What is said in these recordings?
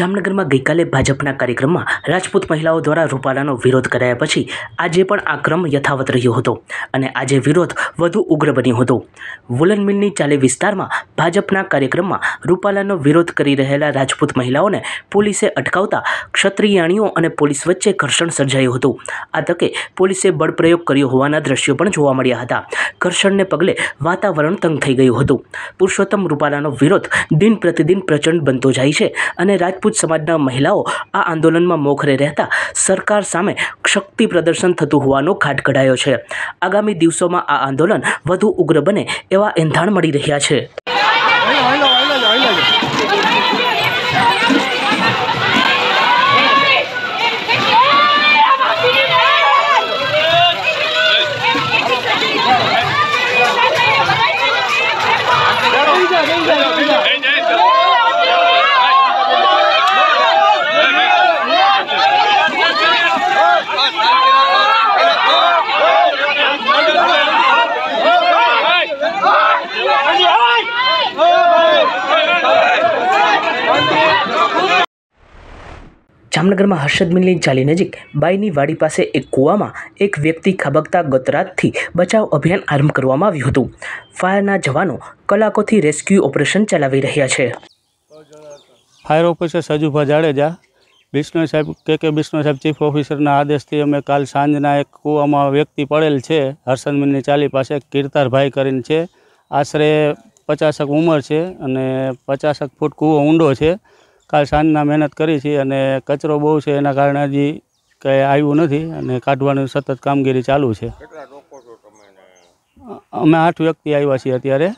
જામનગરમાં ગઈકાલે ભાજપના કાર્યક્રમમાં રાજપૂત મહિલાઓ દ્વારા રૂપાલાનો વિરોધ કરાયા પછી આજે પણ આ ક્રમ યથાવત રહ્યો હતો અને આજે વિરોધ વધુ ઉગ્ર બન્યો હતો. વુલન મિલની ચાલે વિસ્તારમાં ભાજપના કાર્યક્રમમાં રૂપાલાનો વિરોધ કરી રહેલા રાજપૂત મહિલાઓને પોલીસે અટકાવતા ક્ષત્રિયાણીઓ અને પોલીસ વચ્ચે ઘર્ષણ સર્જાયું હતું. આ તકે પોલીસે બળપ્રયોગ કર્યો હોવાના દ્રશ્યો પણ જોવા મળ્યા હતા. ઘર્ષણને પગલે વાતાવરણ તંગ થઈ ગયું હતું. પુરુષોત્તમ રૂપાલાનો વિરોધ દિન પ્રતિદિન પ્રચંડ બનતો જાય છે અને રાજપૂત સમાજના મહિલાઓ આ આંદોલનમાં મોખરે રહેતા સરકાર સામે શક્તિ પ્રદર્શન થતું હોવાનો ઘાટ ઘડાયો છે આગામી દિવસોમાં આ આંદોલન વધુ ઉગ્ર બને એવા એંધાણ મળી રહ્યા છે જામનગરમાં હર્ષદ મિલની ચાલી નજીક બાઈની વાડી પાસે એક કૂવામાં એક વ્યક્તિ ખાબકતા ગતરાતથી બચાવ અભિયાન આરંભ કરવામાં આવ્યું હતું. ફાયરના જવાનો કલાકોથી રેસ્ક્યુ ઓપરેશન ચલાવી રહ્યા છે. ફાયર ઓફિસર સજુભા જાડેજા, બિશ્નોઈ સાહેબ, કે કે બિશ્નોઈ સાહેબ, ચીફ ઓફિસરના આદેશથી અમે કાલ સાંજના એક કૂવામાં વ્યક્તિ પડેલ છે, હર્ષદ મિલની ચાલી પાસે કીર્તારભાઈ કરીને છે. આશરે પચાસક ઉંમર છે અને પચાસક ફૂટ કૂવો ઊંડો છે. કાલ સાંજના મહેનત કરી છે અને કચરો બહુ છે એના કારણે હજી કંઈ આવ્યું નથી અને કાઢવાની સતત કામગીરી ચાલુ છે. અમે આઠ વ્યક્તિ આવ્યા છીએ અત્યારે.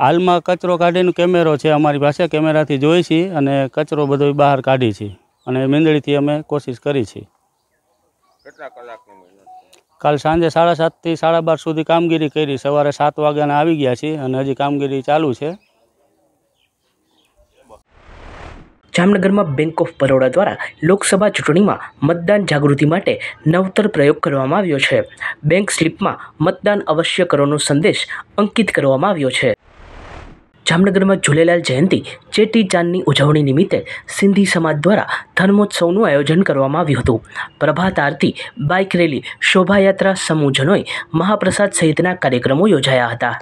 હાલમાં? કચરો કાઢીને કેમેરો છે અમારી પાસે કેમેરાથી જોઈ છીએ અને કચરો બધો બહાર કાઢી છીએ અને મીંદડીથી અમે કોશિશ કરી છીએ. કાલ સાંજે સાડા સાતથી સાડા બાર સુધી કામગીરી કરી સવારે સાત વાગ્યાના આવી ગયા છીએ અને હજી કામગીરી ચાલુ છે. જામનગરમાં બેંક ઓફ બરોડા દ્વારા લોકસભા ચૂંટણીમાં મતદાન જાગૃતિ માટે નવતર પ્રયોગ કરવામાં આવ્યો છે. બેંક સ્લીપમાં મતદાન અવશ્ય કરોનો સંદેશ અંકિત કરવામાં આવ્યો છે. જામનગરમાં ઝૂલેલાલ જયંતિ ચેટી ચાંદની ઉજવણી નિમિત્તે સિંધી સમાજ દ્વારા ધર્મોત્સવનું આયોજન કરવામાં આવ્યું હતું. પ્રભાત આરતી, બાઇક રેલી, શોભાયાત્રા સમૂહજનોએ મહાપ્રસાદ સહિતના કાર્યક્રમો યોજાયા હતા.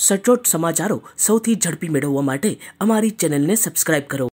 સચોટ સમાચારો સૌથી ઝડપી મેળવવા માટે અમારી ચેનલને સબસ્ક્રાઇબ કરો.